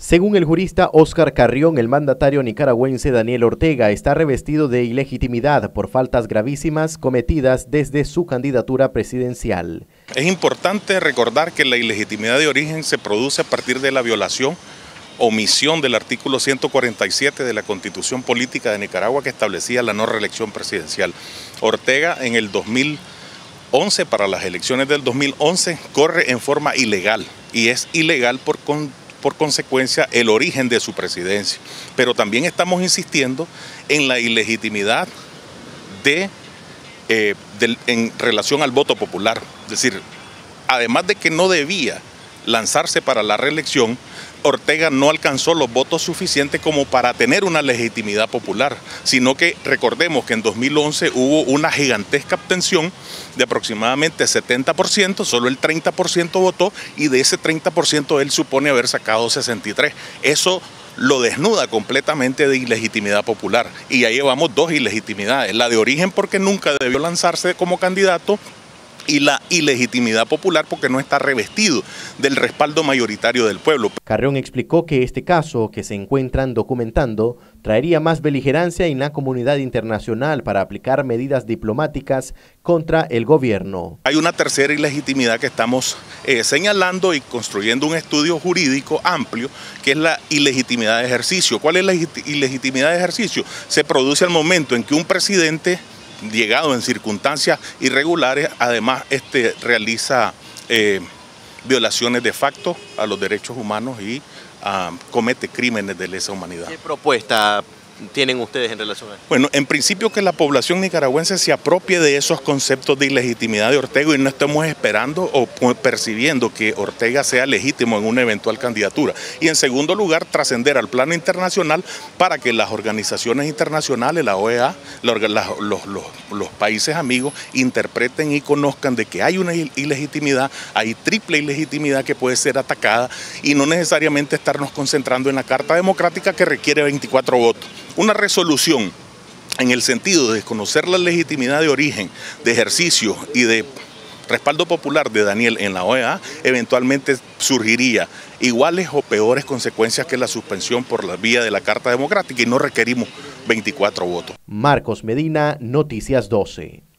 Según el jurista Óscar Carrión, el mandatario nicaragüense Daniel Ortega está revestido de ilegitimidad por faltas gravísimas cometidas desde su candidatura presidencial. Es importante recordar que la ilegitimidad de origen se produce a partir de la violación omisión del artículo 147 de la Constitución Política de Nicaragua que establecía la no reelección presidencial. Ortega en el 2011, para las elecciones del 2011, corre en forma ilegal y es ilegal por, por consecuencia el origen de su presidencia. Pero también estamos insistiendo en la ilegitimidad de, eh, en relación al voto popular. Es decir, además de que no debía lanzarse para la reelección, Ortega no alcanzó los votos suficientes como para tener una legitimidad popular, sino que recordemos que en 2011 hubo una gigantesca abstención de aproximadamente 70%, solo el 30% votó y de ese 30% él supone haber sacado 63. Eso lo desnuda completamente de ilegitimidad popular. Y ahí llevamos dos ilegitimidades. La de origen porque nunca debió lanzarse como candidato y la ilegitimidad popular porque no está revestido del respaldo mayoritario del pueblo. Carrión explicó que este caso que se encuentran documentando traería más beligerancia en la comunidad internacional para aplicar medidas diplomáticas contra el gobierno. Hay una tercera ilegitimidad que estamos eh, señalando y construyendo un estudio jurídico amplio, que es la ilegitimidad de ejercicio. ¿Cuál es la ilegitimidad de ejercicio? Se produce al momento en que un presidente llegado en circunstancias irregulares, además este realiza eh, violaciones de facto a los derechos humanos y ah, comete crímenes de lesa humanidad. ¿Qué propuesta tienen ustedes en relación a eso? Bueno, en principio que la población nicaragüense se apropie de esos conceptos de ilegitimidad de Ortega y no estemos esperando o percibiendo que Ortega sea legítimo en una eventual candidatura. Y en segundo lugar, trascender al plano internacional para que las organizaciones internacionales, la OEA, los países amigos, interpreten y conozcan de que hay una ilegitimidad, hay triple ilegitimidad que puede ser atacada y no necesariamente estarnos concentrando en la Carta Democrática que requiere 24 votos una resolución en el sentido de desconocer la legitimidad de origen, de ejercicio y de respaldo popular de Daniel en la OEA, eventualmente surgiría iguales o peores consecuencias que la suspensión por la vía de la Carta Democrática y no requerimos 24 votos. Marcos Medina, Noticias 12.